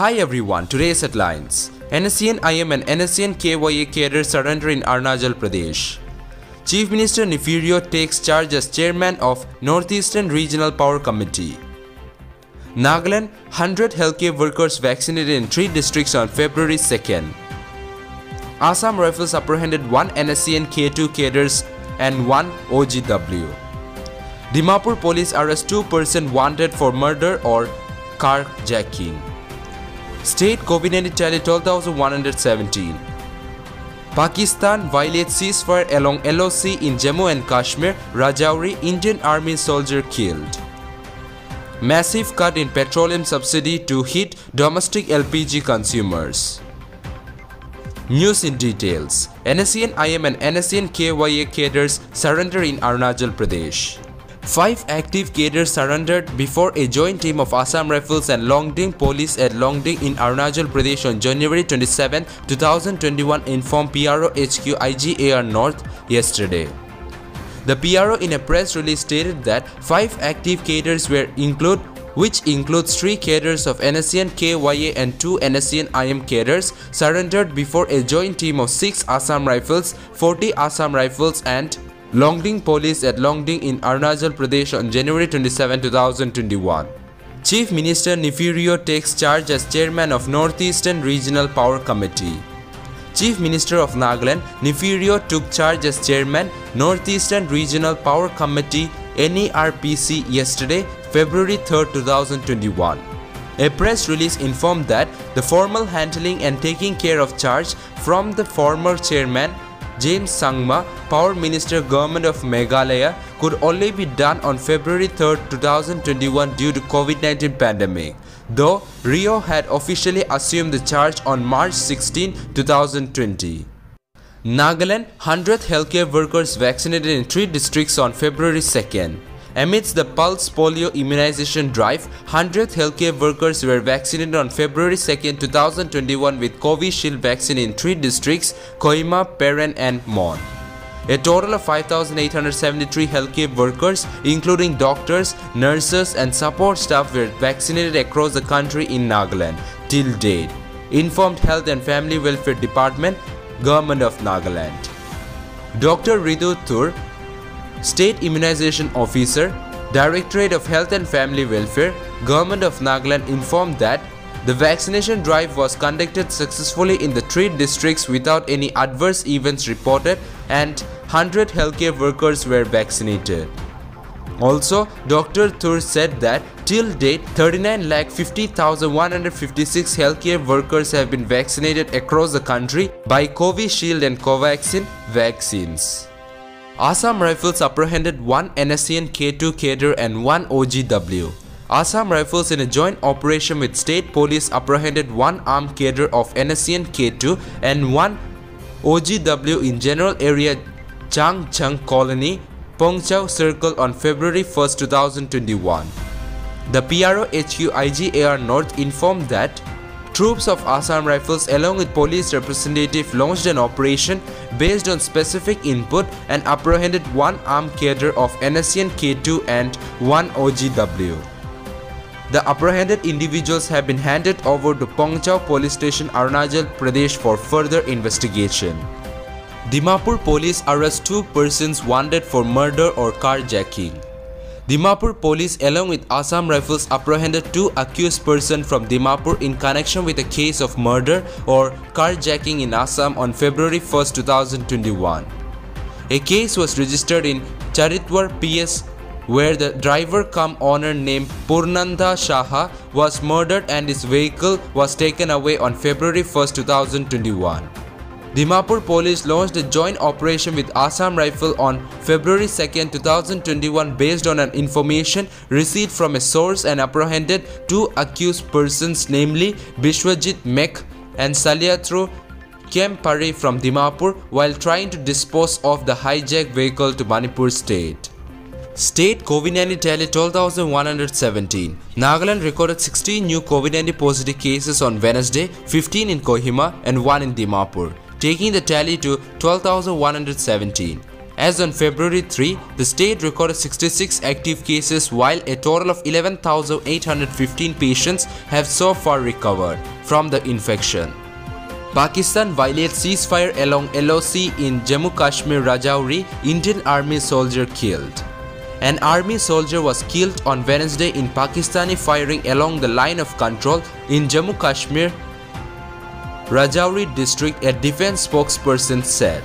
Hi everyone, today's headlines. NSCN IM and NSCN KYA cadre surrender in Arunachal Pradesh. Chief Minister Neiphiu Rio takes charge as chairman of Northeastern Regional Power Committee. Nagaland, 100 healthcare workers vaccinated in 3 districts on February 2nd. Assam Rifles apprehended 1 NSCN K2 cadres and 1 OGW. Dimapur police arrest 2 persons wanted for murder or carjacking. State COVID-19 tally 12,117. Pakistan violates ceasefire along LOC in Jammu and Kashmir, Rajouri, Indian Army soldier killed. Massive cut in petroleum subsidy to hit domestic LPG consumers. News in details. NSCN IM and NSCN KYA cadres surrender in Arunachal Pradesh. Five active cadres surrendered before a joint team of Assam Rifles and Longding Police at Longding in Arunachal Pradesh on January 27, 2021 informed PRO HQ IGAR North yesterday. The PRO in a press release stated that five active cadres were included which includes three cadres of NSCN KYA and two NSCN IM cadres surrendered before a joint team of 6 Assam Rifles, 40 Assam Rifles and Longding Police at Longding in Arunachal Pradesh on January 27, 2021. Chief Minister Neiphiu Rio takes charge as chairman of Northeastern Regional Power Committee. Chief Minister of Nagaland, Neiphiu Rio took charge as chairman Northeastern Regional Power Committee NERPC yesterday, February 3, 2021. A press release informed that the formal handling and taking care of charge from the former chairman James Sangma, Power Minister Government of Meghalaya, could only be done on February 3, 2021 due to COVID-19 pandemic, though Rio had officially assumed the charge on March 16, 2020. Nagaland, 100 healthcare workers vaccinated in three districts on February 2nd. Amidst the Pulse Polio immunization drive, 100 healthcare workers were vaccinated on February 2, 2021 with Covishield vaccine in three districts, Kohima, Peren and Mon. A total of 5,873 healthcare workers, including doctors, nurses and support staff were vaccinated across the country in Nagaland till date, informed Health and Family Welfare Department, Government of Nagaland. Dr. Ritu Thurr, State Immunization Officer, Directorate of Health and Family Welfare, Government of Nagaland informed that the vaccination drive was conducted successfully in the three districts without any adverse events reported and 100 healthcare workers were vaccinated. Also, Dr. Thurr said that till date 39,50,156 healthcare workers have been vaccinated across the country by Covishield and Covaxin vaccines. Assam Rifles apprehended one NSCN K2 cadre and one OGW. Assam Rifles in a joint operation with state police apprehended one armed cadre of NSCN K2 and one OGW in general area Changcheng Colony, Pongchau Circle on February 1, 2021. The PRO HQ IGAR North informed that Troops of Assam Rifles along with police representative launched an operation based on specific input and apprehended one armed cadre of NSCN K2 and one OGW. The apprehended individuals have been handed over to Pongchau Police Station Arunachal Pradesh for further investigation. Dimapur police arrest two persons wanted for murder or carjacking. Dimapur police along with Assam Rifles apprehended two accused persons from Dimapur in connection with a case of murder or carjacking in Assam on February 1, 2021. A case was registered in Charitwar PS where the driver come owner named Purnanda Shaha was murdered and his vehicle was taken away on February 1, 2021. Dimapur police launched a joint operation with Assam Rifle on February 2, 2021 based on an information received from a source and apprehended two accused persons namely Bishwajit Mek and Saliatru Kempari from Dimapur while trying to dispose of the hijacked vehicle to Manipur state. State COVID-19 tally 12,117. Nagaland recorded 16 new COVID-19 positive cases on Wednesday, 15 in Kohima and 1 in Dimapur taking the tally to 12,117. As on February 3, the state recorded 66 active cases while a total of 11,815 patients have so far recovered from the infection. Pakistan violates ceasefire along LOC in Jammu Kashmir Rajouri, Indian army soldier killed. An army soldier was killed on Wednesday in Pakistani firing along the line of control in Jammu Kashmir Rajouri district, a defense spokesperson said.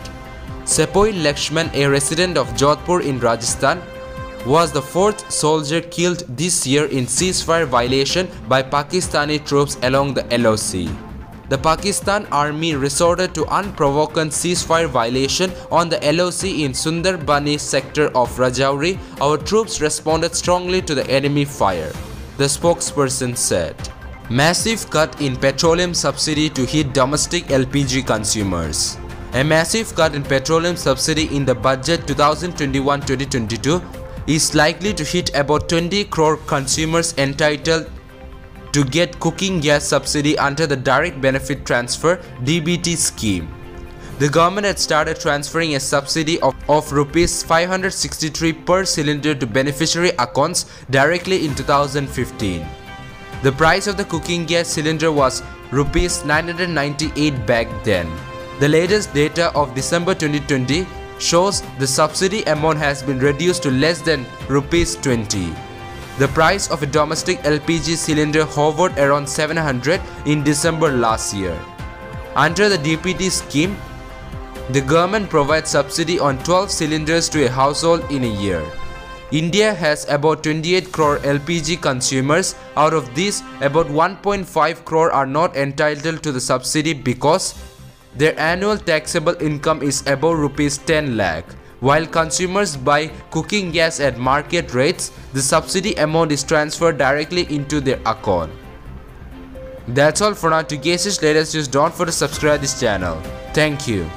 Sepoy Lakshman, a resident of Jodhpur in Rajasthan, was the fourth soldier killed this year in ceasefire violation by Pakistani troops along the LOC. The Pakistan army resorted to unprovoked ceasefire violation on the LOC in Sundarbani sector of Rajouri. Our troops responded strongly to the enemy fire, the spokesperson said. Massive cut in petroleum subsidy to hit domestic LPG consumers. A massive cut in petroleum subsidy in the budget 2021-2022 is likely to hit about 20 crore consumers entitled to get cooking gas subsidy under the Direct Benefit Transfer DBT scheme. The government had started transferring a subsidy of, of rupees 563 per cylinder to beneficiary accounts directly in 2015. The price of the cooking gas cylinder was rupees 998 back then. The latest data of December 2020 shows the subsidy amount has been reduced to less than rupees 20. The price of a domestic LPG cylinder hovered around 700 in December last year. Under the DBT scheme, the government provides subsidy on 12 cylinders to a household in a year. India has about 28 crore LPG consumers. Out of these, about 1.5 crore are not entitled to the subsidy because their annual taxable income is above rupees 10 lakh. While consumers buy cooking gas at market rates, the subsidy amount is transferred directly into their account. That's all for now. To get such latest news, don't forget to subscribe this channel. Thank you.